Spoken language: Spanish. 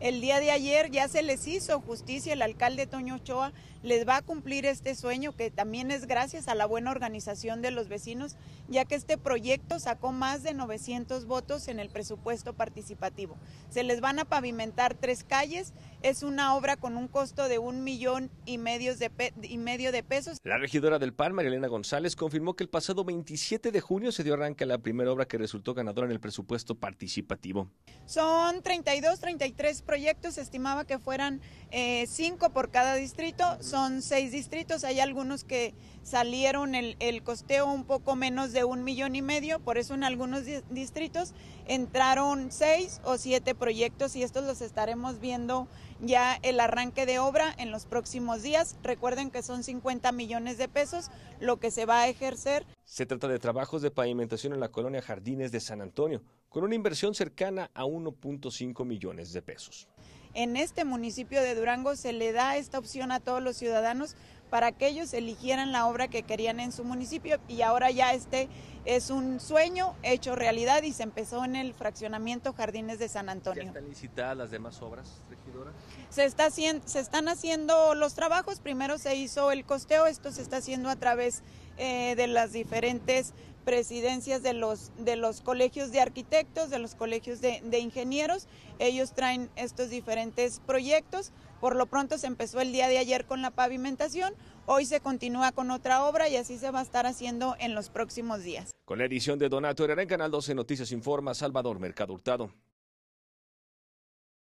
El día de ayer ya se les hizo justicia, el alcalde Toño Ochoa les va a cumplir este sueño que también es gracias a la buena organización de los vecinos, ya que este proyecto sacó más de 900 votos en el presupuesto participativo. Se les van a pavimentar tres calles, es una obra con un costo de un millón y medio de, y medio de pesos. La regidora del PAN, Marilena González, confirmó que el pasado 27 de junio se dio arranque a la primera obra que resultó ganadora en el presupuesto participativo. Son 32, 33 proyectos, se estimaba que fueran eh, cinco por cada distrito, son seis distritos, hay algunos que salieron el, el, costeo un poco menos de un millón y medio, por eso en algunos distritos entraron seis o siete proyectos y estos los estaremos viendo ya el arranque de obra en los próximos días. Recuerden que son 50 millones de pesos lo que se va a ejercer. Se trata de trabajos de pavimentación en la colonia Jardines de San Antonio, con una inversión cercana a 1.5 millones de pesos en este municipio de Durango se le da esta opción a todos los ciudadanos para que ellos eligieran la obra que querían en su municipio y ahora ya este es un sueño hecho realidad y se empezó en el fraccionamiento Jardines de San Antonio. ¿Ya están licitadas las demás obras, regidora? Se, está haciendo, se están haciendo los trabajos, primero se hizo el costeo, esto se está haciendo a través eh, de las diferentes presidencias de los, de los colegios de arquitectos, de los colegios de, de, ingenieros. Ellos traen estos diferentes proyectos. Por lo pronto se empezó el día de ayer con la pavimentación. Hoy se continúa con otra obra y así se va a estar haciendo en los próximos días. Con la edición de Donato Herrera en Canal 12 Noticias Informa, Salvador Mercado Hurtado.